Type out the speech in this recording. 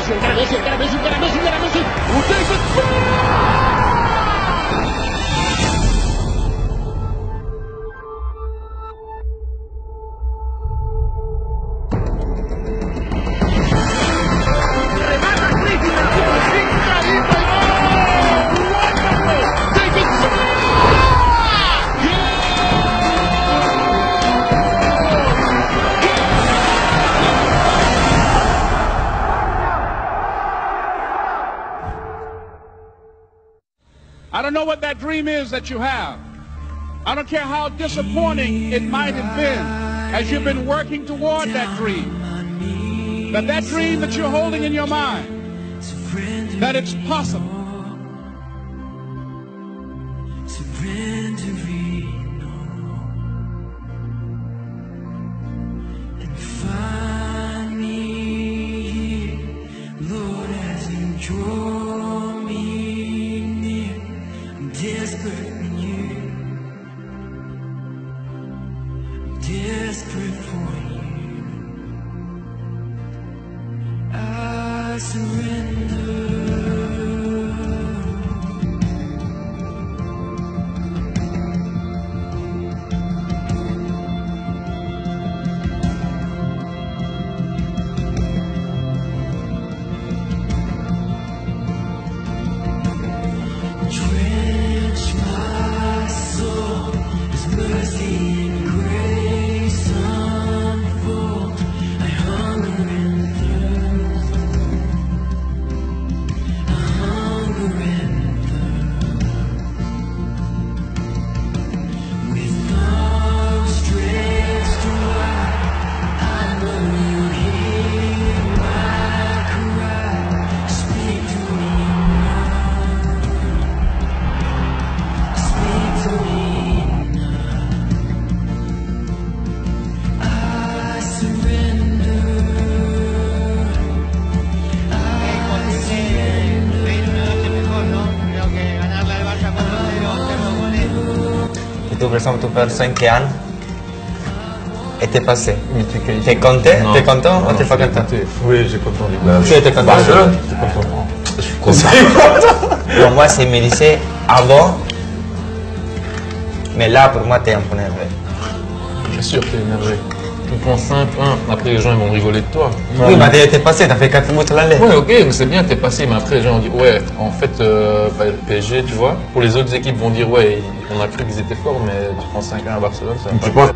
没事我再来没事我再来没事我再来没事。我再来一 I know what that dream is that you have. I don't care how disappointing it might have been as you've been working toward that dream. That that dream that you're holding in your mind, that it's possible. good. Tu perds 5 ans et t'es passé. Mais t'es. T'es content? T'es content? Ou t'es je pas content. Oui, j'ai content. Tu étais content J'étais content. Je suis content. Pour moi, c'est Mélisée avant. Mais là, pour moi, t'es un peu énervé. Bien sûr, t'es énervé tu prends 5 1, après les gens ils vont rigoler de toi. Oui, bah d'ailleurs, t'es passé, t'as fait 4 mots, tu l'allais. Ouais, ok, mais c'est bien, t'es passé, mais après les gens ont dit, ouais, en fait, euh, bah, PSG, tu vois, pour les autres équipes vont dire, ouais, on a cru qu'ils étaient forts, mais tu prends 5 1 à Barcelone, ça va pas.